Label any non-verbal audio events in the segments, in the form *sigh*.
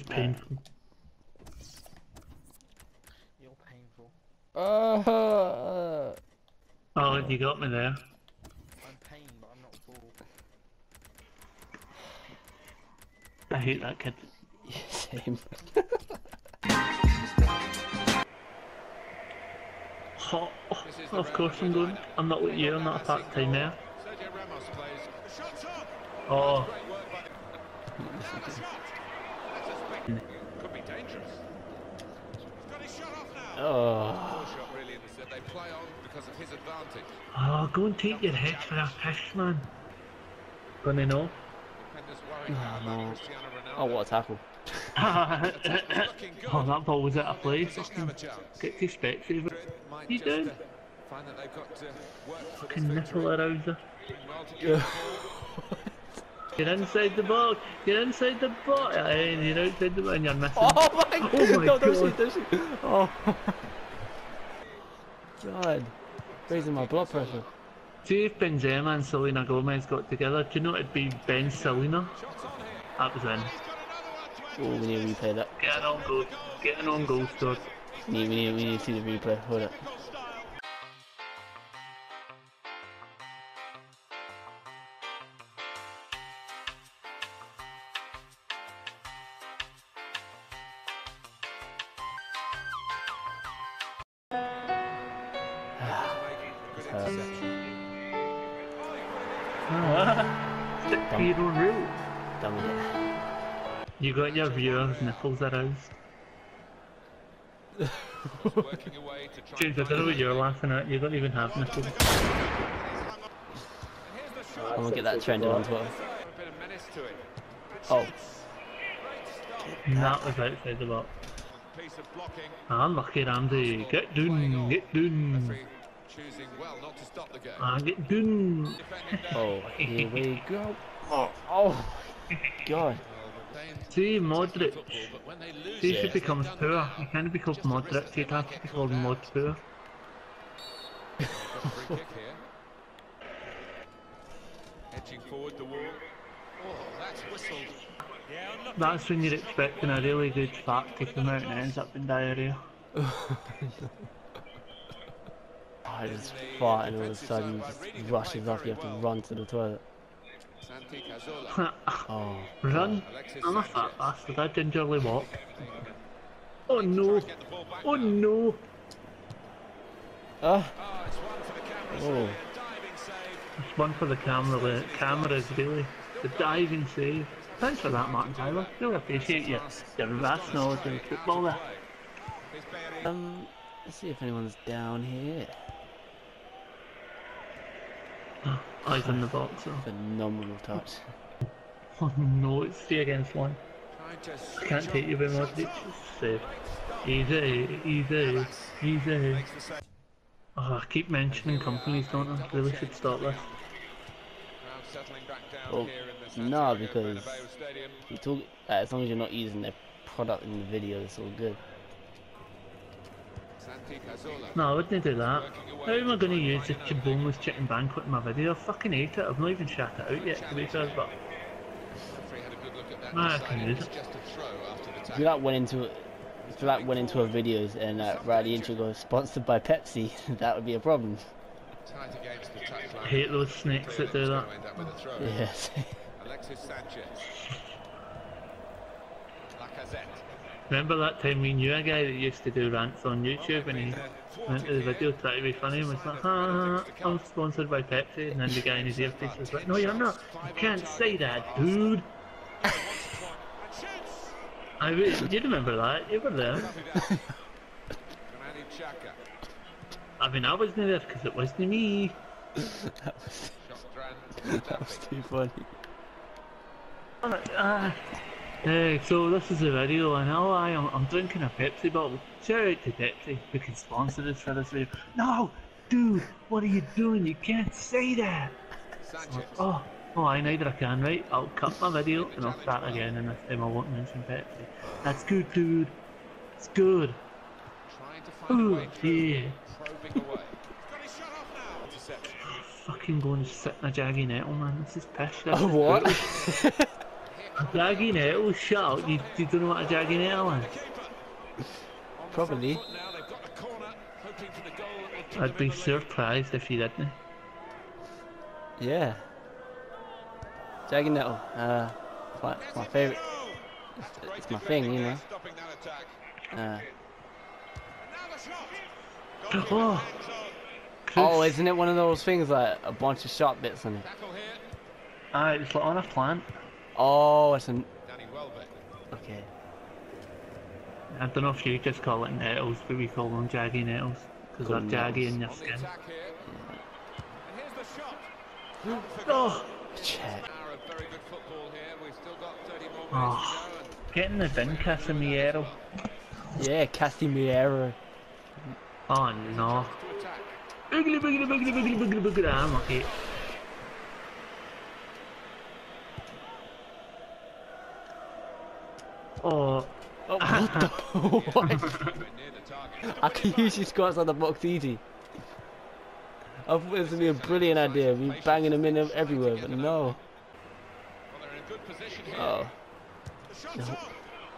painful. You're painful. Uh, Oh, you got me there. I'm pain, but I'm not full. I hate that kid. same. Oh, oh, of course I'm going. I'm not with you, I'm not a part time there. Sergio Ramos plays. The shot's up. Oh, Great work by the. Now the shot. That's a spec- Could be dangerous. He's got his shot off now. Oh, Poor shot really in the set. They play on because of his advantage. oh, go and take your head for a piss, man. Gonna know. Defenders worrying now mm, no. about Cristiano Ronaldo. oh, what a tackle. *laughs* Oh, that ball was out of play. A chance. Get to Specsavers. Madrid might You just, doing? Uh, find that they've got to work for this Fucking nipple victory. arouser. Doing well to keep the ball. *laughs* Get inside the box. Get inside the box. Aye, you're outside the box and you're missing. *laughs* Oh, oh my god! Oh my no, don't God. shoot, don't shoot. Oh. God. Raising my blood pressure. See if Benzema and Selena Gomez got together. Do you know it'd be Ben Selena? That was in. He's got another one to Oh, we need to replay that. Get an on goal. Get an on goal scored. We need, we need, we need to see the replay. Hold up. To your own rule. Done with it. You got your viewers' nipples aroused. Working away to James, I don't know what you're laughing at. You don't even have nipples. And here's the shot. I'm gonna get that trending on Twitter. A bit of menace to it. Oh, that was outside the box. Piece of blocking. Ah, lucky Ramsey. Get down. Get down. Referee choosing well not to stop the game. Ah, get down. Oh, here we go. Oh, oh my god. See, Modric. Football, but when they lose See, it, if he becomes poor, well. he can't be called Modric. He'd have to be called Mod Poor. Got a free kick here. Edging forward the wall. Oh, that's whistled. That's when you're expecting a really good fat to come out and it ends up in diarrhea. *laughs* I just fart and all of a sudden just rushes off. You have to run to the toilet. *laughs* Oh, Run. I'm a fat bastard. I gingerly walk. Oh no. and get the ball back Oh no. oh, Ah, it's one for the cameras. Oh. really. A diving save. It's one for the camera. The cameras really. The diving save. Thanks for that, Martin Tyler. Really appreciate you. Your vast knowledge of football there. Um, let's see if anyone's down here. Eyes in the box. Oh, Phenomenal touch. oh no, it's three against one. I can't take you on by the Modric. subs- Save. Easy, easy, easy. Makes. Oh, I keep mentioning companies, don't I? Really should stop this. Crowd settling back down Well, here in the no, because- You talk uh, as long as you're not using their product in the video, it's all good. No, I wouldn't do that. How am I going to use the boneless chicken banquet in my video? I fucking hate it. I've not even shot it out yet, to be fair, but Referee had a good look at that. I can use it. just a throw after the If tackle. went into if you like went into our videos and uh, the intro goes sponsored by Pepsi, *laughs* that would be a problem. I hate those snakes that do that. Gonna end up with a throw. Yes. Alexis *laughs* Sanchez. *laughs* Lacazette. Remember that time we knew a guy that used to do rants on YouTube and he went to the video trying to be funny and was like, ah, I'm sponsored by Pepsi. And then the guy in his earpiece was like, no, you're not. You can't say that, dude. I do you remember that? You were there. Lovely down. Granit Xhaka. I mean, I wasn't there because it wasn't me. that was that was too funny. Uh, uh, so this is a video and oh I am I'm drinking a Pepsi bottle. Shout out to Pepsi who can sponsor this for this video. No, dude, what are you doing? You can't say that. Sanchez. Oh, oh I neither I can, right? I'll cut my video and I'll start again and this time I won't mention Pepsi. That's good dude. It's good. Trying to find a Ooh, way through. yeah. Probing away. *laughs* Got his shot off now. Interception. Fucking going to sit in a jaggy nettle man, this is pish. This *laughs* Oh is what? *laughs* Jaggy Nettles, shut up. You, you don't know what a Jaggy Nettle is? Probably. Now they've got the corner, hoping for the goal. that will I'd be surprised if you didn't. Yeah. Dragon Nettle. Uh, it's my, it's my favorite. Great It's my thing, you know. against Stopping that attack. Uh, Now the shot. Oh, oh, isn't it one of those things like a bunch of sharp bits on it? Here. aye, it's like on a plant. Oh, it's an. Danny Welbeck. Okay. I don't know if you just call it nettles, but we call them Jaggy Nettles. Because they're them jaggy in your skin. attack. And here's the shot. Oh, Cech. Hour of very good football here. We've still got 30 more minutes Oh. to go. And getting the bin Casemiro. Yeah, Casemiro. Oh no. to. Boogly, boogly, boogly, boogly, boogly, boogly. Ah, I'm okay. Oh, Oh, what the? what? Near the target. I can use these squats on the box easy. I thought this would be a brilliant idea. We banging them in everywhere, but no. They're in good position here. Oh. The shot's on.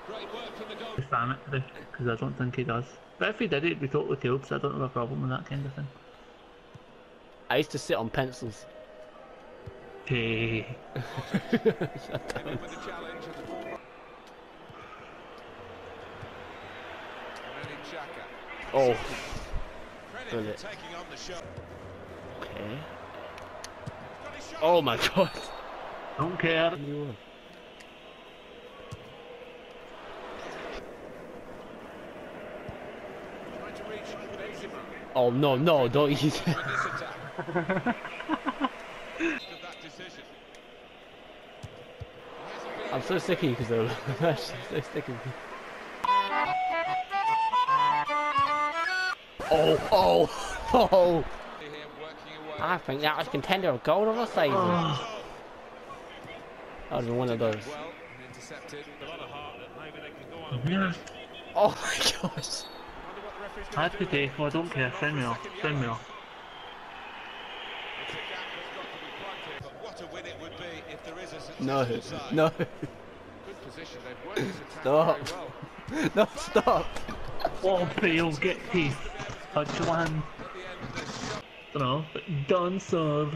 Great work from the goal. spam it because I don't think he does. But if he did, it'd be totally cool, because I don't have a problem with that kind of thing. I used to sit on pencils. Eh. *laughs* Hey. Came in with the challenge and the ball. Granit Xhaka. Oh. Brilliant. taking on the shot. Okay. Got his shot. Oh my god. Don't care. New one. Trying to reach Benzema Oh no, no, don't use it. with this attack. of that decision. He hasn't been I'm so sick of you, Kazoo. I'm actually so sick of you. Oh, oh, oh. here working away. I think that was contender of gold or a saving. Oh, That was one of those. Well, and intercepted. yeah. Oh my gosh. I had to take, well, I don't care. Send me off. Send me off. It's a gap that's got to be plugged here, but what a win it would be if there is a No, *laughs* no, Good position. They've worked this attack Stop. *laughs* no, stop. Oh, Bale, get teeth. Touchland. At the end of this shot, Don't know, but done, sir. well,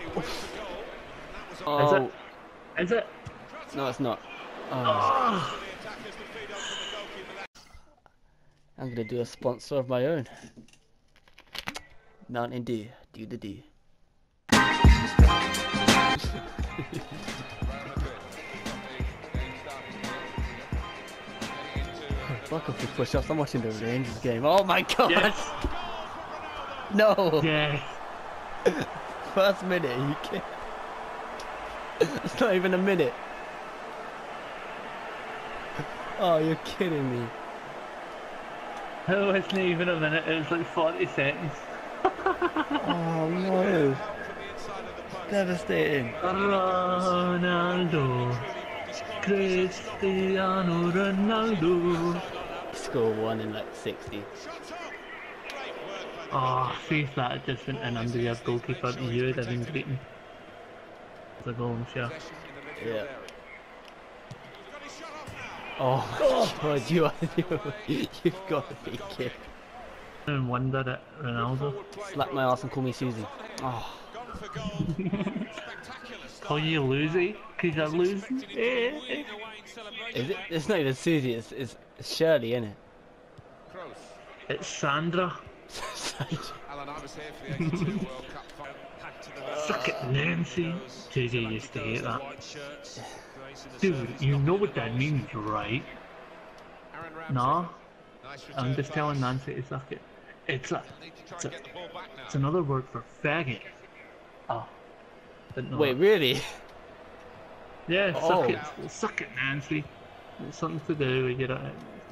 he wins oh. the goal. And that was Is Oh, it? Is it? no, it's not. Ah. Oh, Oh, the attackers to feed onto the goalkeeper. That I'm gonna do a sponsor of my own. Mountain Dew, do the do. *laughs* Fuck off with push-ups. I'm watching the Rangers game. Oh my god! yes. No! Yes. *laughs* First minute, you kidding? It's not even a minute. Oh, you're kidding me. Oh, it's not even a minute. It was like 40 seconds. *laughs* Oh no. Devastating. Ronaldo. Cristiano Ronaldo. Score one in like 60. Ah, oh, see if that had just went in under your goalkeeper and you would have been beaten. It's a goal, I'm sure. Yeah. Oh my *laughs* god, you, you, you've got to be kidding. And wonder at Ronaldo. Slap my ass and call me Susie. Oh, gone for goal. Spectacular Call you Lucy? Cause you're losing? Away in celebration. is it? It's not even Susie, it's, it's Shirley, isn't it? Kroos. It's Sandra. Alan, I was here for the 82 World Cup final. Packed to the Suck it, Nancy. JJ used to hate that. Dude, you know what that means, right? Aaron Ramsey. Nah, I'm just telling. Nancy to suck it. It's a, Need to try it's, a, get the ball back now. it's another word for faggot. Oh, didn't know Wait, that. really? Yeah, Oh. suck it, suck it, Nancy. It's something to do with your, uh,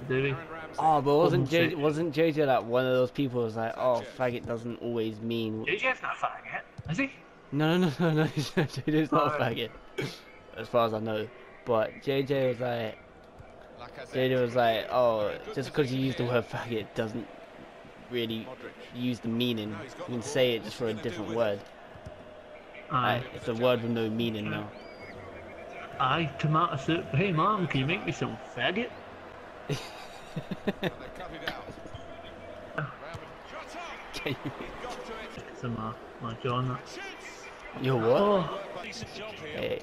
to do with. Aaron Ramsey. Oh, but wasn't Doesn't wasn't JJ like one of those people who's like, oh, faggot doesn't always mean. JJ's not faggot, is he? No, no, no, no, no, *laughs* JJ's not a oh. faggot, as far as I know. But JJ was like, JJ was like, oh, just because you use the word faggot doesn't really use the meaning. You can say it just for a different word. Aye. Like, it's a word with no meaning now. Aye, tomato soup. Hey mom, can you make me some faggot? Can you- Got to it. Some my. Shoots. Yo, what? Oh, Decent job here. Hey,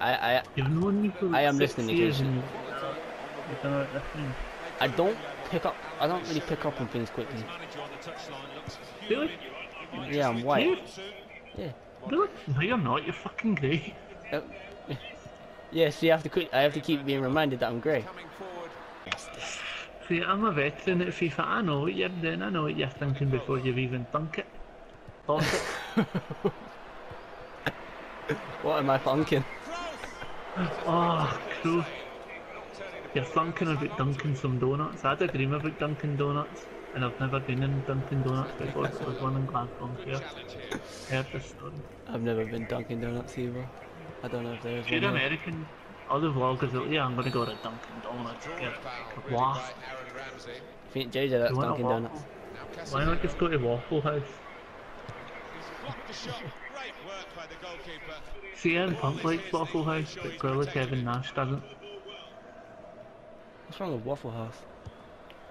I, I, you've known me for I am six listening, years Casey. you don't. I don't pick up. I don't really pick up on things quickly. Really? Yeah, I'm white. You? Yeah. Really? No, you're not. You're fucking grey. Uh, *laughs* yeah, so you have to. I have to keep being reminded that I'm grey. Forward. See, I'm a veteran at FIFA. I know what you're doing. I know what you're thinking before you've even thunk it. Thought it. What am I thinking? Oh, cool. You're thinking about dunking some donuts. I had a dream about Dunkin' Donuts, and I've never been in Dunkin' Donuts before. So there's one in Glasgow. Here, heard the story. I've never been Dunkin' Donuts either. I don't know if there is If you're one. American, the vloggers are, yeah, I'm gonna go to Dunkin' Donuts. Drawn Get a waffle. I think JJ, that's You want a Dunkin' Donuts. Why not just go to Waffle House? He's blocked the shot. Great work by the goalkeeper. CM Punk likes Waffle House, but clearly Kevin Nash doesn't. What's wrong with Waffle House?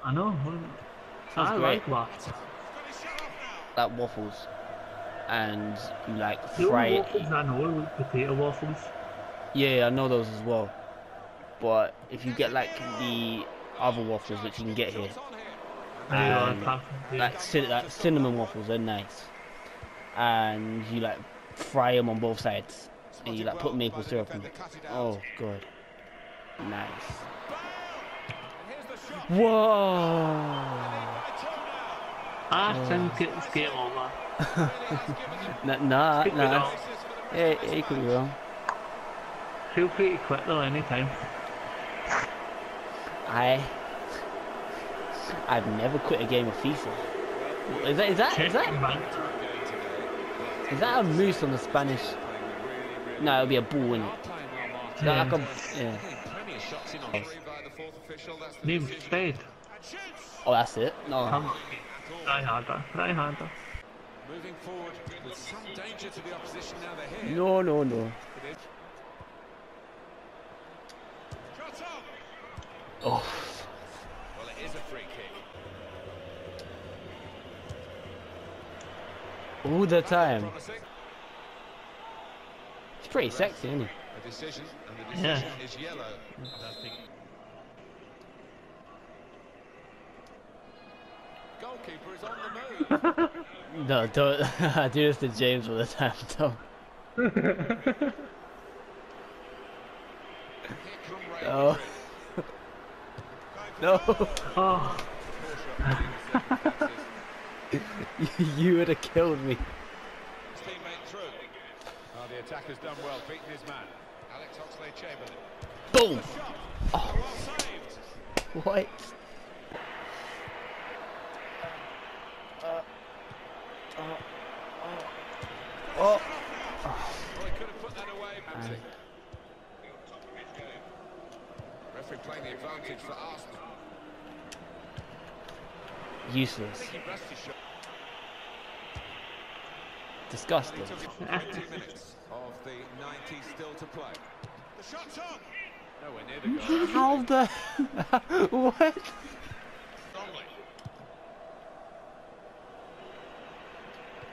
I know. Sounds I great. like waffles. Got his shot off now. Like waffles, and you like The fry only it. waffles I know are like potato waffles. Yeah, I know those as well. But if you get like the other waffles which you can get here, It's on here. I know, Um, apart from the- like, cin- like cinnamon waffles, they're nice. And you like fry them on both sides, and you like put maple syrup in. Cut it. Oh god, nice. And here's the shot. Whoa! I think it's game over. *laughs* Nah, nah, Keep it nah. Yeah, yeah, you could be wrong. Feel pretty quick though, anytime. I, I've never quit a game of FIFA. Is that is that is that man. is that a moose on the Spanish? No, it'll be a bull in it. Is that like a yeah? Plenty of shots in on three by the fourth official. That's the Name decision. Spade. And shoots. Oh, that's it. No. Come. Try harder. Try harder. Moving forward with some danger to the opposition now they're here. No, no, no. Oh, Well, it is a free kick. all the time. Promising. It's pretty sexy, isn't it? A decision, and the Yeah. decision is yellow. Goalkeeper is on the move. *laughs* No, don't. *laughs* I do this to James all the time. Don't. *laughs* Here come Ray. No. No. *laughs* Oh, you would have killed me. His teammate through. Oh, the attacker's done well, beating his man. Alex Oxlade-Chamberlain. Boom. Oh. Well saved. What? Uh, uh, uh. Oh. Well, he could have put that away, Ramsey. Referee playing the advantage for Arsenal. Useless. He pressed his shot. Disgusting. Took it 20 minutes of the 90 still to play. The shot's on. Nowhere near the goal. How the? *laughs* what?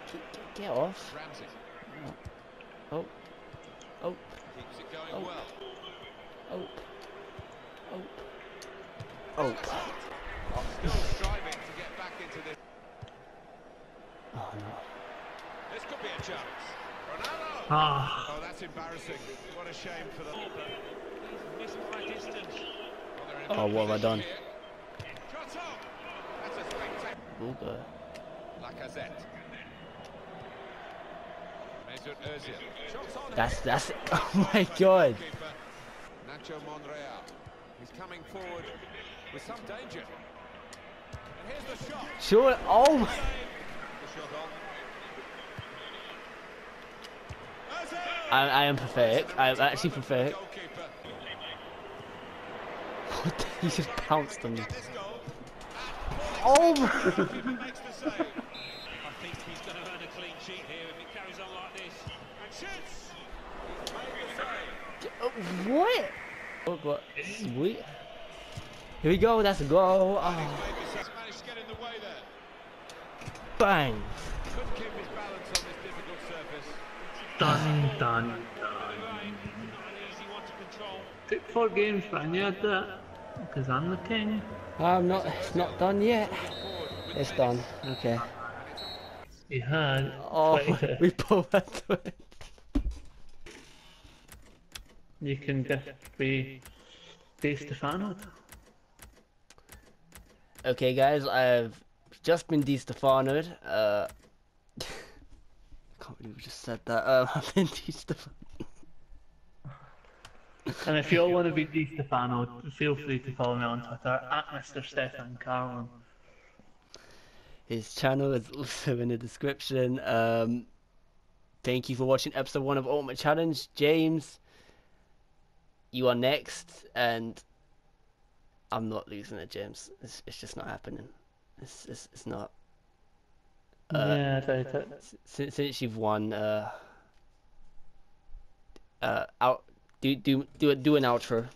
Get, get off. Oh. Oh. keeps it going Oh. well. Oh. Oh. Oh. Still striving to get back into this. Oh no. This could be a chance. Ronaldo. ah. Oh, that's embarrassing. What a shame for the. Oh, Missed by distance. Oh, what have I done? Shot up. That's a spectacular. Oh. Lacazette. Mesut Ozil. Shots on. That's that's. *laughs* Oh my god. Nacho Monreal. He's coming forward with some danger. And here's the shot. Sure. Oh. my- The shot on. Ozil. I, I am pathetic. I am actually pathetic. What the, he just pounced on me. Get this goal. Oh my. Keeper makes the save. I think he's going to earn a clean sheet here if it carries on like this. And shoots. He's made the save. What? Oh, what? Sweet. Here we go. That's a goal. Ah. Oh, Maybe to control. Took four games, but I knew I'd do it. Because I'm the king. I'm not. It's not done yet. It's done. Okay. He had Oh, *laughs* we both had to it. You can just be Di Stefano. Okay, guys, I've just been Di Stefanoed. Uh, can't believe we just said that. *laughs* Um, Di Stefano. And if you all want to be Di Stefano, feel free to follow me on Twitter at Mr. Stefan Carlin. His channel is also in the description. Um, thank you for watching episode one of Ultimate Challenge, James. You are next, and I'm not losing it, James. It's, it's just not happening. It's it's, it's not. Uh, yeah, it. Since since you've won, uh, uh, out do do do do an outro.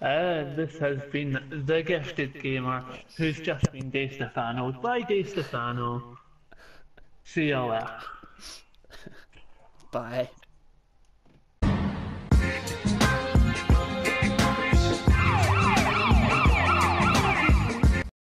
Uh, this has been the gifted gamer who's just been Di Stefano by Di Stefano. See you later. *laughs* Bye.